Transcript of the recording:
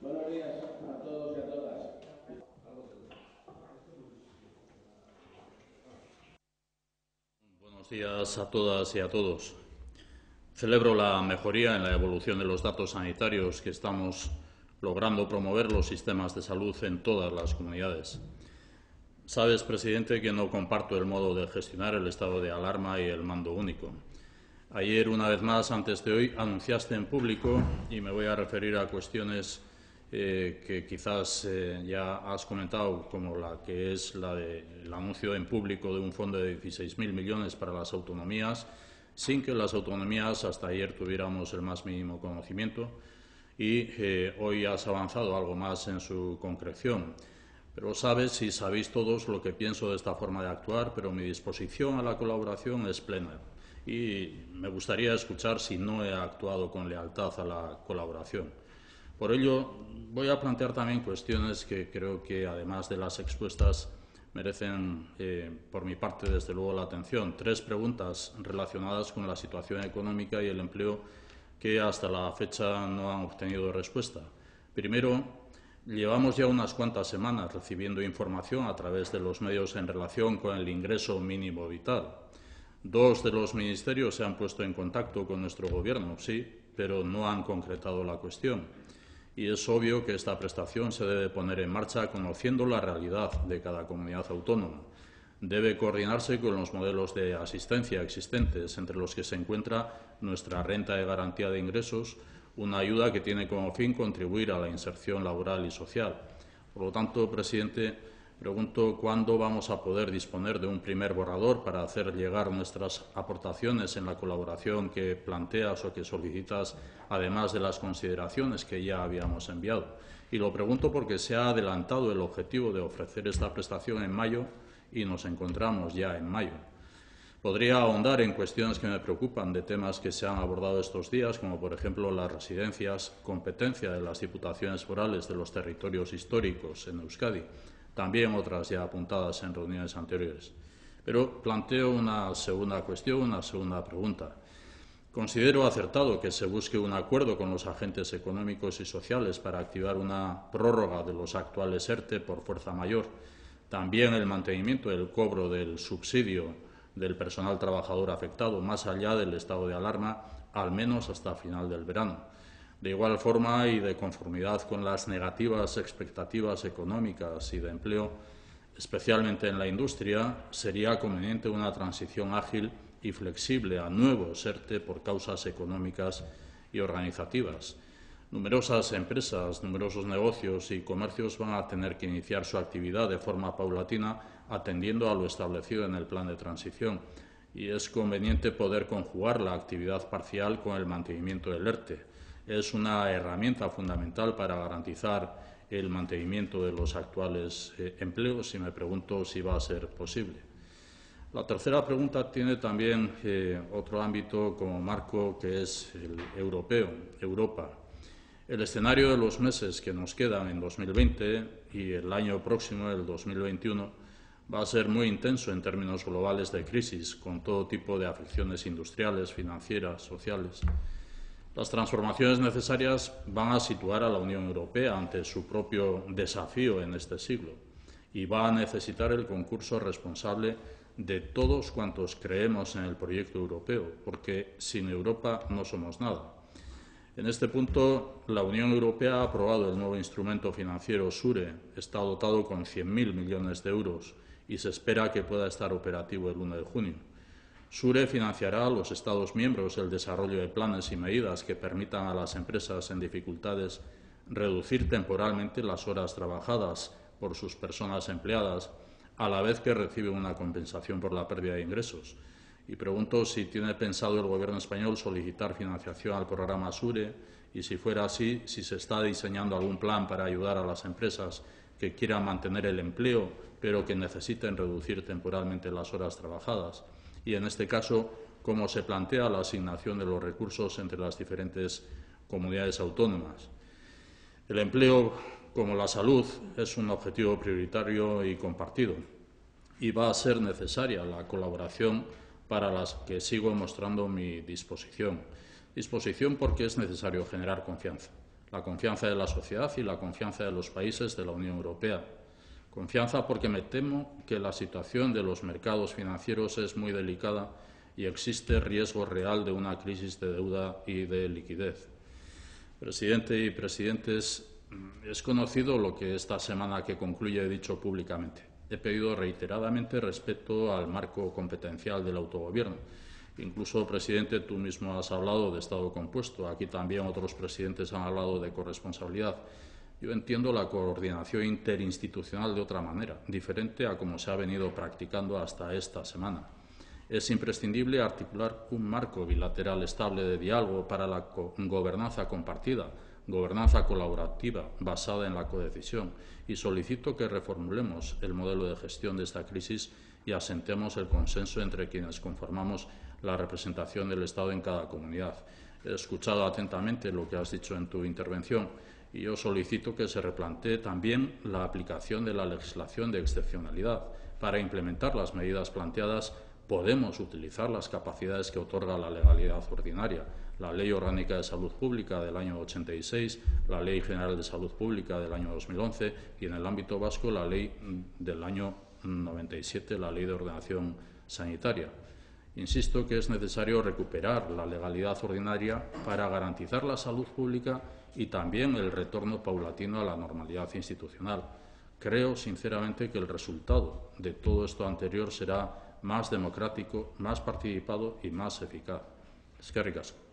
Buenos días a todos y a todas. Buenos días a todas y a todos. Celebro la mejoría en la evolución de los datos sanitarios que estamos logrando promover los sistemas de salud en todas las comunidades. Sabes, presidente, que no comparto el modo de gestionar el estado de alarma y el mando único. Ayer, una vez más, antes de hoy, anunciaste en público, y me voy a referir a cuestiones eh, que quizás eh, ya has comentado, como la que es la del anuncio en público de un fondo de 16.000 millones para las autonomías, sin que las autonomías hasta ayer tuviéramos el más mínimo conocimiento y eh, hoy has avanzado algo más en su concreción. Pero sabes y sabéis todos lo que pienso de esta forma de actuar, pero mi disposición a la colaboración es plena. Y me gustaría escuchar si no he actuado con lealtad a la colaboración. Por ello, voy a plantear también cuestiones que creo que, además de las expuestas, merecen, eh, por mi parte, desde luego, la atención. Tres preguntas relacionadas con la situación económica y el empleo que hasta la fecha no han obtenido respuesta. Primero, llevamos ya unas cuantas semanas recibiendo información a través de los medios en relación con el ingreso mínimo vital. Dos de los ministerios se han puesto en contacto con nuestro Gobierno, sí, pero no han concretado la cuestión y es obvio que esta prestación se debe poner en marcha conociendo la realidad de cada comunidad autónoma. Debe coordinarse con los modelos de asistencia existentes, entre los que se encuentra nuestra renta de garantía de ingresos, una ayuda que tiene como fin contribuir a la inserción laboral y social. Por lo tanto, presidente, Pregunto cuándo vamos a poder disponer de un primer borrador para hacer llegar nuestras aportaciones en la colaboración que planteas o que solicitas, además de las consideraciones que ya habíamos enviado. Y lo pregunto porque se ha adelantado el objetivo de ofrecer esta prestación en mayo y nos encontramos ya en mayo. Podría ahondar en cuestiones que me preocupan de temas que se han abordado estos días, como por ejemplo las residencias, competencia de las diputaciones forales de los territorios históricos en Euskadi, también otras ya apuntadas en reuniones anteriores. Pero planteo una segunda cuestión, una segunda pregunta. Considero acertado que se busque un acuerdo con los agentes económicos y sociales para activar una prórroga de los actuales ERTE por fuerza mayor, también el mantenimiento del cobro del subsidio del personal trabajador afectado más allá del estado de alarma, al menos hasta final del verano. De igual forma y de conformidad con las negativas expectativas económicas y de empleo, especialmente en la industria, sería conveniente una transición ágil y flexible a nuevos ERTE por causas económicas y organizativas. Numerosas empresas, numerosos negocios y comercios van a tener que iniciar su actividad de forma paulatina atendiendo a lo establecido en el plan de transición y es conveniente poder conjugar la actividad parcial con el mantenimiento del ERTE es una herramienta fundamental para garantizar el mantenimiento de los actuales eh, empleos y me pregunto si va a ser posible. La tercera pregunta tiene también eh, otro ámbito como marco que es el europeo, Europa. El escenario de los meses que nos quedan en 2020 y el año próximo, el 2021, va a ser muy intenso en términos globales de crisis, con todo tipo de afecciones industriales, financieras, sociales. Las transformaciones necesarias van a situar a la Unión Europea ante su propio desafío en este siglo y va a necesitar el concurso responsable de todos cuantos creemos en el proyecto europeo, porque sin Europa no somos nada. En este punto, la Unión Europea ha aprobado el nuevo instrumento financiero SURE, está dotado con 100.000 millones de euros y se espera que pueda estar operativo el 1 de junio. SURE financiará a los Estados miembros el desarrollo de planes y medidas que permitan a las empresas en dificultades reducir temporalmente las horas trabajadas por sus personas empleadas, a la vez que reciben una compensación por la pérdida de ingresos. Y pregunto si tiene pensado el Gobierno español solicitar financiación al programa SURE y, si fuera así, si se está diseñando algún plan para ayudar a las empresas que quieran mantener el empleo, pero que necesiten reducir temporalmente las horas trabajadas y, en este caso, cómo se plantea la asignación de los recursos entre las diferentes comunidades autónomas. El empleo, como la salud, es un objetivo prioritario y compartido y va a ser necesaria la colaboración para las que sigo mostrando mi disposición. Disposición porque es necesario generar confianza, la confianza de la sociedad y la confianza de los países de la Unión Europea Confianza porque me temo que la situación de los mercados financieros es muy delicada y existe riesgo real de una crisis de deuda y de liquidez. Presidente y presidentes, es conocido lo que esta semana que concluye he dicho públicamente. He pedido reiteradamente respeto al marco competencial del autogobierno. Incluso, presidente, tú mismo has hablado de Estado compuesto. Aquí también otros presidentes han hablado de corresponsabilidad. Yo entiendo la coordinación interinstitucional de otra manera, diferente a como se ha venido practicando hasta esta semana. Es imprescindible articular un marco bilateral estable de diálogo para la gobernanza compartida, gobernanza colaborativa basada en la codecisión y solicito que reformulemos el modelo de gestión de esta crisis y asentemos el consenso entre quienes conformamos la representación del Estado en cada comunidad. He escuchado atentamente lo que has dicho en tu intervención y yo solicito que se replantee también la aplicación de la legislación de excepcionalidad. Para implementar las medidas planteadas podemos utilizar las capacidades que otorga la legalidad ordinaria, la Ley Orgánica de Salud Pública del año 86, la Ley General de Salud Pública del año 2011 y en el ámbito vasco la Ley del año 97, la Ley de Ordenación Sanitaria. Insisto que es necesario recuperar la legalidad ordinaria para garantizar la salud pública y también el retorno paulatino a la normalidad institucional. Creo, sinceramente, que el resultado de todo esto anterior será más democrático, más participado y más eficaz. Es que ricasco.